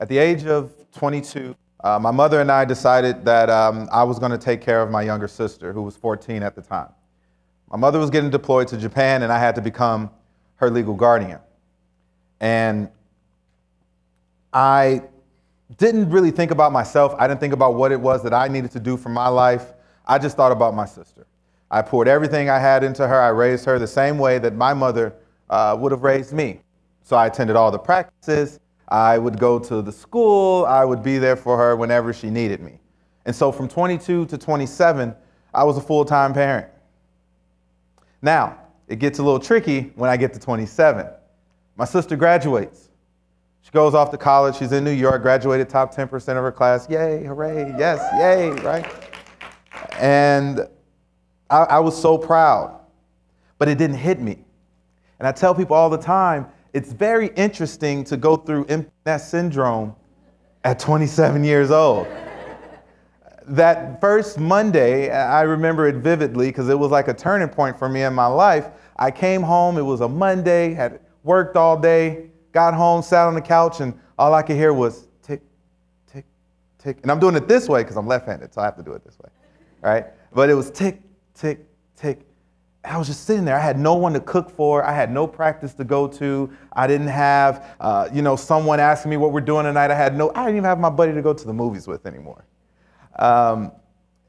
At the age of 22, uh, my mother and I decided that um, I was going to take care of my younger sister, who was 14 at the time. My mother was getting deployed to Japan, and I had to become her legal guardian. And I didn't really think about myself. I didn't think about what it was that I needed to do for my life. I just thought about my sister. I poured everything I had into her. I raised her the same way that my mother uh, would have raised me. So I attended all the practices. I would go to the school. I would be there for her whenever she needed me. And so from 22 to 27, I was a full time parent. Now, it gets a little tricky when I get to 27. My sister graduates. She goes off to college. She's in New York, graduated top 10% of her class. Yay, hooray, yes, yay, right? And I, I was so proud, but it didn't hit me. And I tell people all the time, it's very interesting to go through nest syndrome at 27 years old. that first Monday, I remember it vividly because it was like a turning point for me in my life. I came home, it was a Monday, had worked all day, got home, sat on the couch, and all I could hear was tick, tick, tick. And I'm doing it this way because I'm left handed, so I have to do it this way, right? But it was tick, tick, tick. I was just sitting there. I had no one to cook for. I had no practice to go to. I didn't have, uh, you know, someone asking me what we're doing tonight. I had no. I didn't even have my buddy to go to the movies with anymore. Um,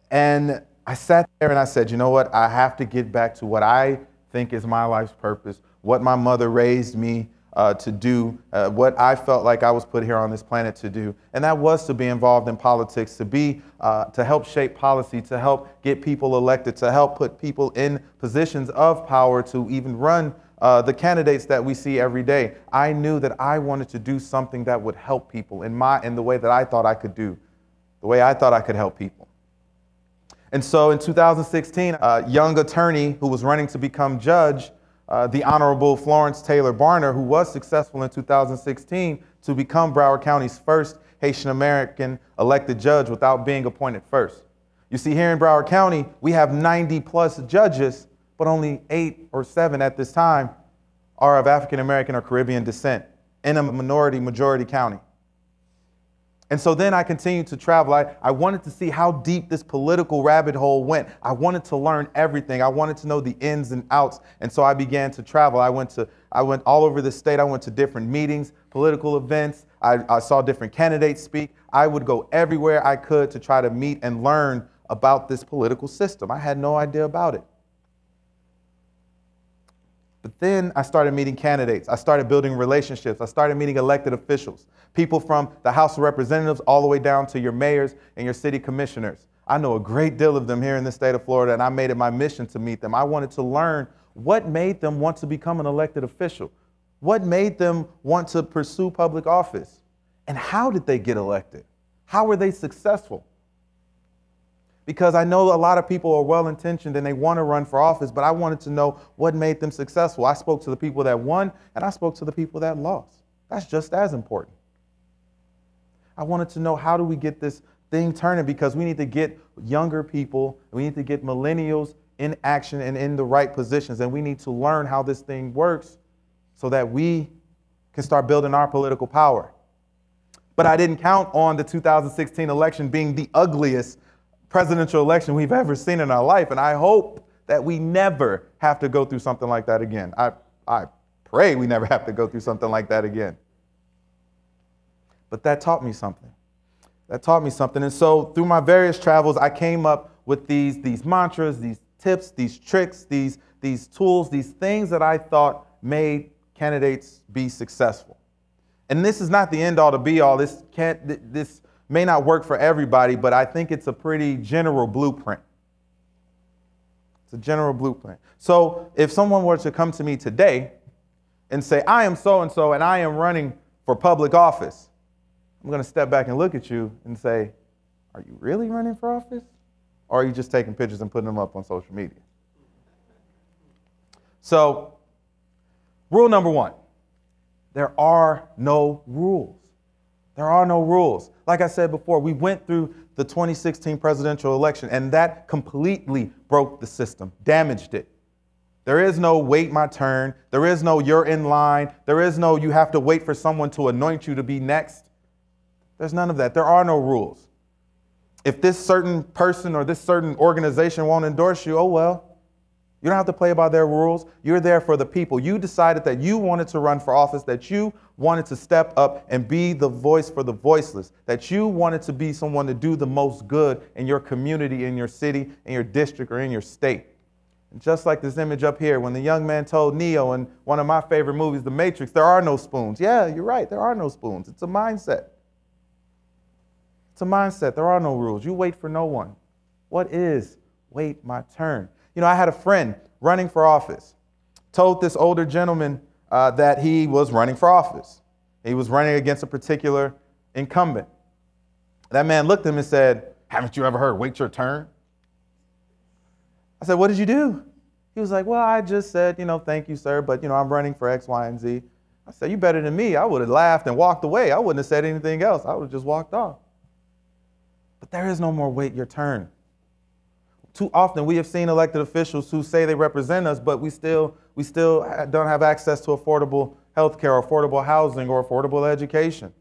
and I sat there and I said, you know what? I have to get back to what I think is my life's purpose, what my mother raised me uh, to do, uh, what I felt like I was put here on this planet to do, and that was to be involved in politics, to be, uh, to help shape policy, to help get people elected, to help put people in positions of power, to even run uh, the candidates that we see every day. I knew that I wanted to do something that would help people in my, in the way that I thought I could do, the way I thought I could help people. And so in 2016, a young attorney who was running to become judge uh, the Honorable Florence Taylor Barner, who was successful in 2016 to become Broward County's first Haitian American elected judge without being appointed first. You see, here in Broward County, we have 90 plus judges, but only eight or seven at this time are of African American or Caribbean descent in a minority majority county. And so then I continued to travel. I, I wanted to see how deep this political rabbit hole went. I wanted to learn everything. I wanted to know the ins and outs. And so I began to travel. I went to I went all over the state. I went to different meetings, political events. I, I saw different candidates speak. I would go everywhere I could to try to meet and learn about this political system. I had no idea about it. But then I started meeting candidates. I started building relationships. I started meeting elected officials, people from the House of Representatives all the way down to your mayors and your city commissioners. I know a great deal of them here in the state of Florida, and I made it my mission to meet them. I wanted to learn what made them want to become an elected official, what made them want to pursue public office, and how did they get elected? How were they successful? Because I know a lot of people are well intentioned and they want to run for office, but I wanted to know what made them successful. I spoke to the people that won and I spoke to the people that lost. That's just as important. I wanted to know how do we get this thing turning because we need to get younger people, we need to get millennials in action and in the right positions, and we need to learn how this thing works so that we can start building our political power. But I didn't count on the 2016 election being the ugliest presidential election we've ever seen in our life. And I hope that we never have to go through something like that again. I, I pray we never have to go through something like that again. But that taught me something. That taught me something. And so through my various travels, I came up with these, these mantras, these tips, these tricks, these, these tools, these things that I thought made candidates be successful. And this is not the end all to be all. This can't, this may not work for everybody, but I think it's a pretty general blueprint. It's a general blueprint. So if someone were to come to me today and say, I am so and so and I am running for public office, I'm going to step back and look at you and say, Are you really running for office? Or are you just taking pictures and putting them up on social media? So, rule number one there are no rules. There are no rules. Like I said before, we went through the 2016 presidential election, and that completely broke the system, damaged it. There is no wait my turn. There is no you're in line. There is no you have to wait for someone to anoint you to be next. There's none of that. There are no rules. If this certain person or this certain organization won't endorse you, oh well. You don't have to play by their rules. You're there for the people. You decided that you wanted to run for office, that you wanted to step up and be the voice for the voiceless, that you wanted to be someone to do the most good in your community, in your city, in your district, or in your state. And just like this image up here, when the young man told Neo in one of my favorite movies, The Matrix, there are no spoons. Yeah, you're right, there are no spoons. It's a mindset. It's a mindset. There are no rules. You wait for no one. What is wait my turn? You know, I had a friend running for office, told this older gentleman uh, that he was running for office. He was running against a particular incumbent. That man looked at him and said, Haven't you ever heard wait your turn? I said, What did you do? He was like, Well, I just said, you know, thank you, sir, but, you know, I'm running for X, Y, and Z. I said, You better than me. I would have laughed and walked away. I wouldn't have said anything else. I would have just walked off. But there is no more wait your turn. Too often we have seen elected officials who say they represent us, but we still, we still don't have access to affordable health care, affordable housing, or affordable education.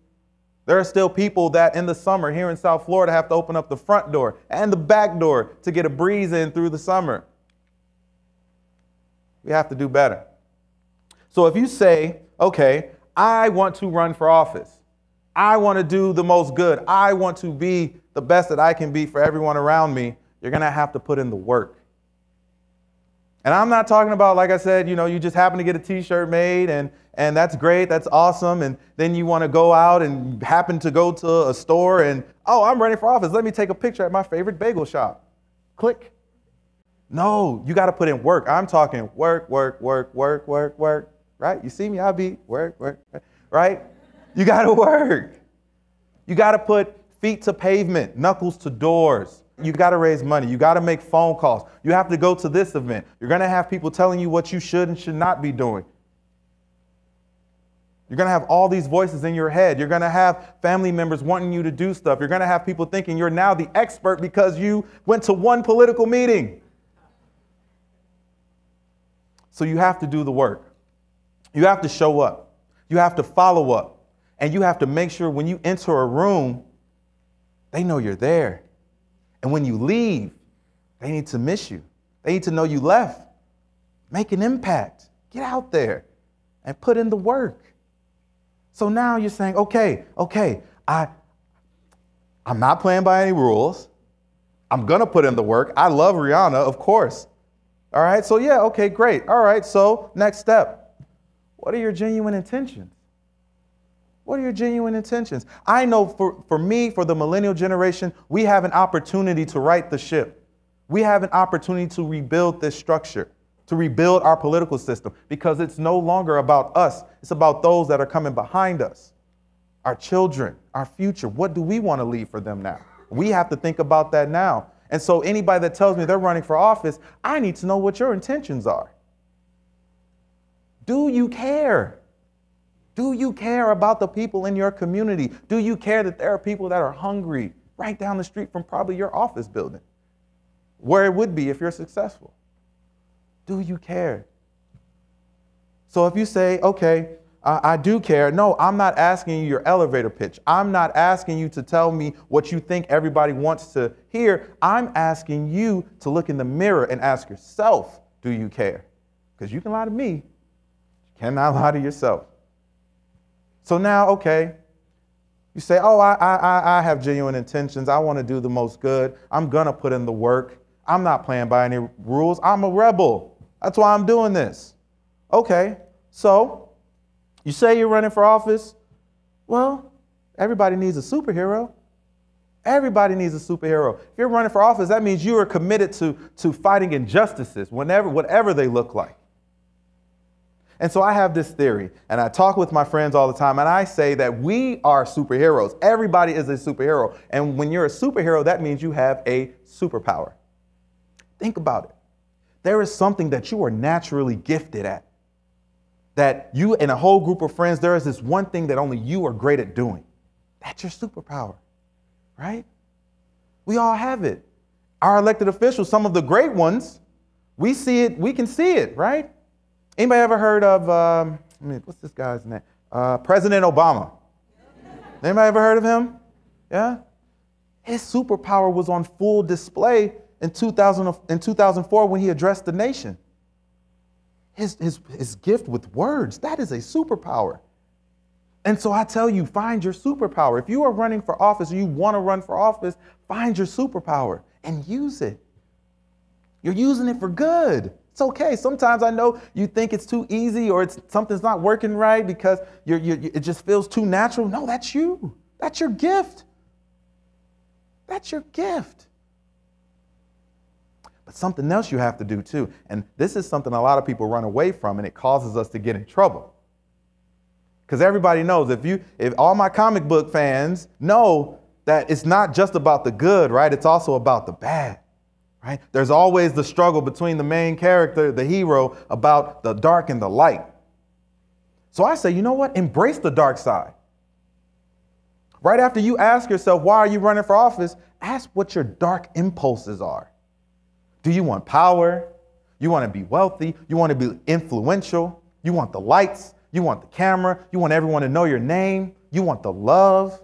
There are still people that in the summer here in South Florida have to open up the front door and the back door to get a breeze in through the summer. We have to do better. So if you say, okay, I want to run for office, I want to do the most good, I want to be the best that I can be for everyone around me, you're going to have to put in the work. And I'm not talking about, like I said, you know, you just happen to get a t shirt made and, and that's great, that's awesome. And then you want to go out and happen to go to a store and, oh, I'm running for office. Let me take a picture at my favorite bagel shop. Click. No, you got to put in work. I'm talking work, work, work, work, work, work, right? You see me, I'll be work, work, right? You got to work. You got to put feet to pavement, knuckles to doors. You got to raise money. You got to make phone calls. You have to go to this event. You're going to have people telling you what you should and should not be doing. You're going to have all these voices in your head. You're going to have family members wanting you to do stuff. You're going to have people thinking you're now the expert because you went to one political meeting. So you have to do the work. You have to show up. You have to follow up. And you have to make sure when you enter a room, they know you're there. And when you leave, they need to miss you. They need to know you left. Make an impact. Get out there and put in the work. So now you're saying, okay, okay, I, I'm not playing by any rules. I'm gonna put in the work. I love Rihanna, of course. All right, so yeah, okay, great. All right, so next step. What are your genuine intentions? What are your genuine intentions? I know for, for me, for the millennial generation, we have an opportunity to right the ship. We have an opportunity to rebuild this structure, to rebuild our political system, because it's no longer about us. It's about those that are coming behind us, our children, our future. What do we want to leave for them now? We have to think about that now. And so, anybody that tells me they're running for office, I need to know what your intentions are. Do you care? Do you care about the people in your community? Do you care that there are people that are hungry right down the street from probably your office building, where it would be if you're successful? Do you care? So if you say, okay, uh, I do care, no, I'm not asking you your elevator pitch. I'm not asking you to tell me what you think everybody wants to hear. I'm asking you to look in the mirror and ask yourself, do you care? Because you can lie to me, you cannot lie to yourself. So now, okay, you say, oh, I, I, I have genuine intentions. I want to do the most good. I'm going to put in the work. I'm not playing by any rules. I'm a rebel. That's why I'm doing this. Okay, so you say you're running for office. Well, everybody needs a superhero. Everybody needs a superhero. If you're running for office, that means you are committed to, to fighting injustices, whenever, whatever they look like. And so I have this theory, and I talk with my friends all the time, and I say that we are superheroes. Everybody is a superhero. And when you're a superhero, that means you have a superpower. Think about it. There is something that you are naturally gifted at. That you and a whole group of friends, there is this one thing that only you are great at doing. That's your superpower, right? We all have it. Our elected officials, some of the great ones, we see it, we can see it, right? Anybody ever heard of, um, what's this guy's name? Uh, President Obama. Anybody ever heard of him? Yeah? His superpower was on full display in, 2000, in 2004 when he addressed the nation. His, his, his gift with words, that is a superpower. And so I tell you, find your superpower. If you are running for office or you want to run for office, find your superpower and use it. You're using it for good. It's okay. Sometimes I know you think it's too easy or it's something's not working right because you're, you're, it just feels too natural. No, that's you. That's your gift. That's your gift. But something else you have to do too. And this is something a lot of people run away from and it causes us to get in trouble. Because everybody knows if you, if all my comic book fans know that it's not just about the good, right? It's also about the bad, right? There's always the struggle between the main character, the hero, about the dark and the light. So I say, you know what? Embrace the dark side. Right after you ask yourself, why are you running for office? Ask what your dark impulses are. Do you want power? You want to be wealthy? You want to be influential? You want the lights? You want the camera? You want everyone to know your name? You want the love?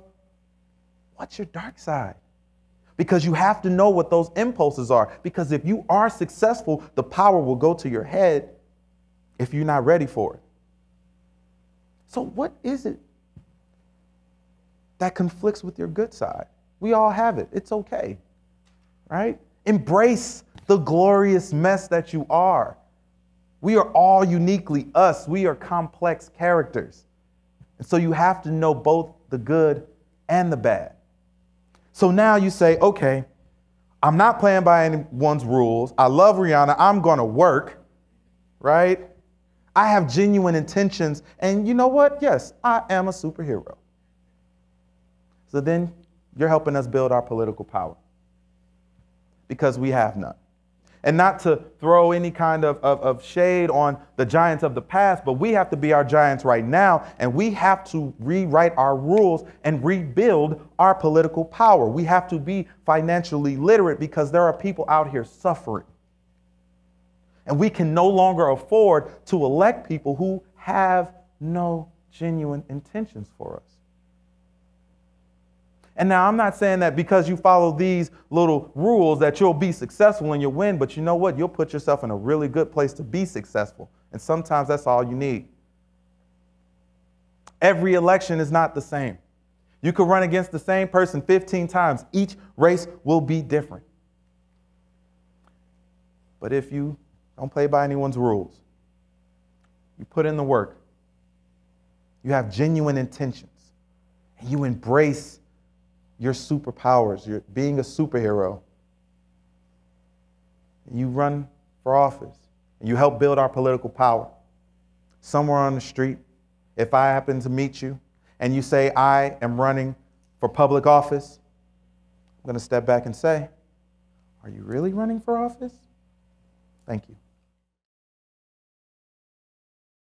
What's your dark side? Because you have to know what those impulses are. Because if you are successful, the power will go to your head if you're not ready for it. So, what is it that conflicts with your good side? We all have it. It's okay, right? Embrace the glorious mess that you are. We are all uniquely us. We are complex characters. And so you have to know both the good and the bad. So now you say, okay, I'm not playing by anyone's rules. I love Rihanna. I'm going to work, right? I have genuine intentions. And you know what? Yes, I am a superhero. So then you're helping us build our political power because we have none and not to throw any kind of, of, of, shade on the giants of the past, but we have to be our giants right now, and we have to rewrite our rules and rebuild our political power. We have to be financially literate because there are people out here suffering. And we can no longer afford to elect people who have no genuine intentions for us. And now I'm not saying that because you follow these little rules that you'll be successful and you'll win, but you know what? You'll put yourself in a really good place to be successful. And sometimes that's all you need. Every election is not the same. You could run against the same person 15 times. Each race will be different. But if you don't play by anyone's rules, you put in the work, you have genuine intentions, and you embrace your superpowers, your being a superhero. You run for office and you help build our political power. Somewhere on the street, if I happen to meet you and you say, I am running for public office, I'm going to step back and say, Are you really running for office? Thank you.